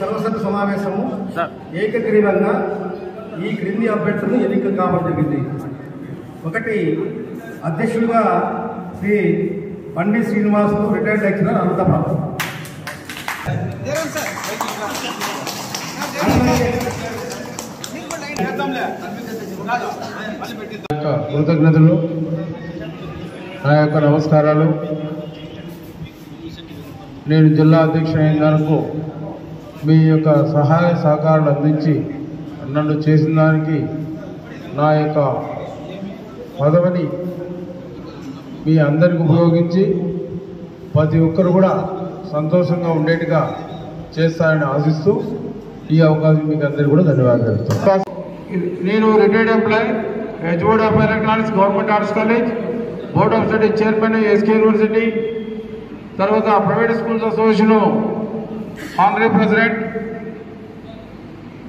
పరిషత్ సమావేశము ఏకగ్రీవంగా ఈ క్రింది అభ్యర్థులను ఎన్నిక కావడం జరిగింది. ఒకటి అధ్యక్షులుగా శ్రీ పండిత్ శ్రీనివాసులు రిటైర్డ్ లెక్చరర్ అనంతపురం కృతజ్ఞతలు. నా యొక్క నమస్కారాలు. నేను జిల్లా అధ్యక్షుడైనందుకు మీ యొక్క సహాయ సహకారాలు అందించి నన్ను చేసిన దానికి నా యొక్క పదవిని మీ అందరికి ఉపయోగించి ప్రతి ఒక్కరు కూడా సంతోషంగా ఉండేట్టుగా చేస్తారని ఆశిస్తూ ఈ అవకాశం మీకు అందరికీ కూడా ధన్యవాదాలు నేను retired employee HOD of electronics government arts college board of study chairman SK university తర్వాత private schools association honorary president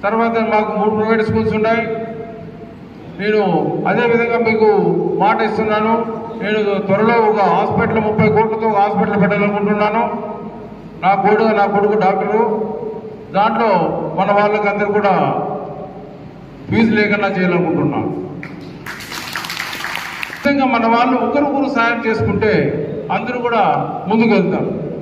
తర్వాత మాకు మూడు ప్రైవేట్ స్కూల్స్ ఉన్నాయి. నేను అదేవిధంగా మీకు మాట ఇస్తున్నాను. నేను త్వరలో ఒక హాస్పిటల్ ముప్పై కోట్లతో ఒక హాస్పిటల్ పెట్టాలనుకుంటున్నాను. నా కొడుకు నా కొడుకు డాక్టరు. దాంట్లో మన వాళ్ళకి అందరు కూడా ఫీజు లేకుండా చేయాలనుకుంటున్నాను. నిజంగా మన వాళ్ళు ఒకరికొకరు సాయం చేసుకుంటే అందరూ కూడా ముందుకు వెళ్తారు.